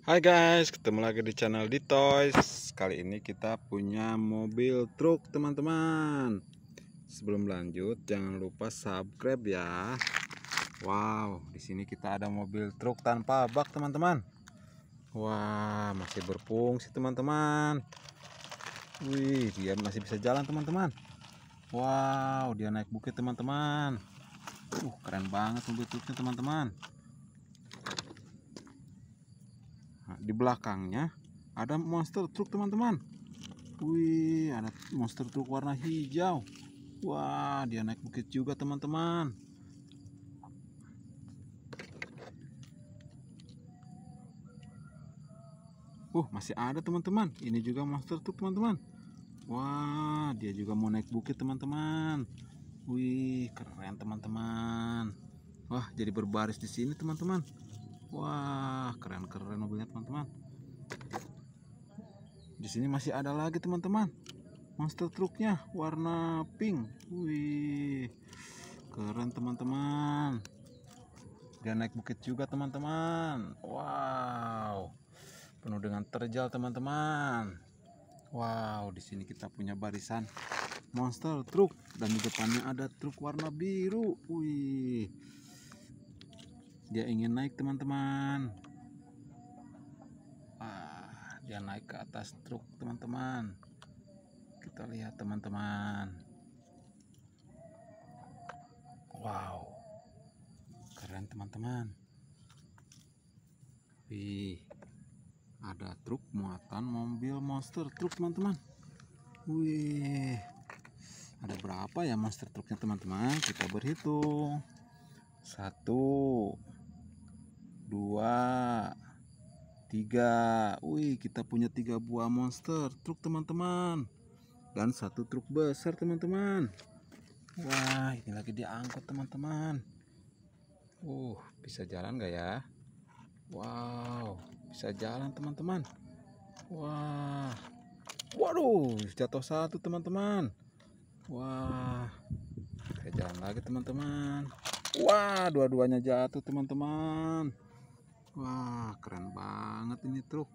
Hai guys, ketemu lagi di channel di Toys. Kali ini kita punya mobil truk, teman-teman. Sebelum lanjut, jangan lupa subscribe ya. Wow, di sini kita ada mobil truk tanpa bak, teman-teman. Wah, masih berfungsi, teman-teman. Wih, dia masih bisa jalan, teman-teman. Wow, dia naik bukit, teman-teman. Uh, keren banget mobil truknya, teman-teman. Di belakangnya ada monster truk teman-teman. Wih, ada monster truk warna hijau. Wah, dia naik bukit juga teman-teman. Uh, masih ada teman-teman. Ini juga monster truk teman-teman. Wah, dia juga mau naik bukit teman-teman. Wih, keren teman-teman. Wah, jadi berbaris di sini teman-teman. Wah, keren-keren mobilnya teman-teman. Di sini masih ada lagi teman-teman. Monster truknya warna pink. Wih, keren teman-teman. Dia naik bukit juga teman-teman. Wow, penuh dengan terjal teman-teman. Wow, di sini kita punya barisan monster truk dan di depannya ada truk warna biru. Wih, dia ingin naik teman-teman. Ah, dia naik ke atas truk teman-teman. Kita lihat teman-teman. Wow. Keren teman-teman. Wih ada truk muatan mobil monster truk teman-teman. Wih ada berapa ya monster truknya teman-teman? Kita berhitung. Satu dua. Tiga. Wih kita punya tiga buah monster. Truk teman-teman. Dan satu truk besar teman-teman. Wah ini lagi diangkut teman-teman. Uh bisa jalan gak ya? Wow bisa jalan teman-teman. Wah. Waduh jatuh satu teman-teman. Wah. Kita jalan lagi teman-teman. Wah dua-duanya jatuh teman-teman Wah, keren banget ini truk.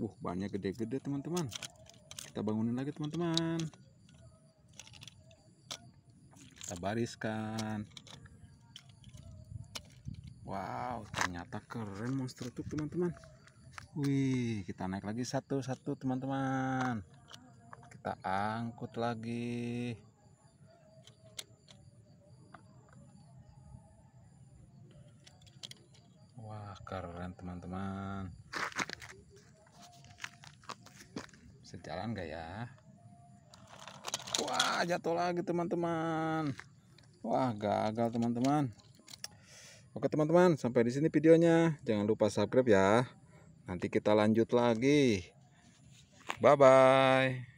Uh, banyak gede-gede teman-teman. Kita bangunin lagi teman-teman. Kita bariskan. Wow, ternyata keren monster truk teman-teman. Wih, kita naik lagi satu-satu teman-teman. Kita angkut lagi. Wah keren teman-teman. Bisa jalan gak ya? Wah jatuh lagi teman-teman. Wah gagal teman-teman. Oke teman-teman sampai di sini videonya. Jangan lupa subscribe ya. Nanti kita lanjut lagi. Bye bye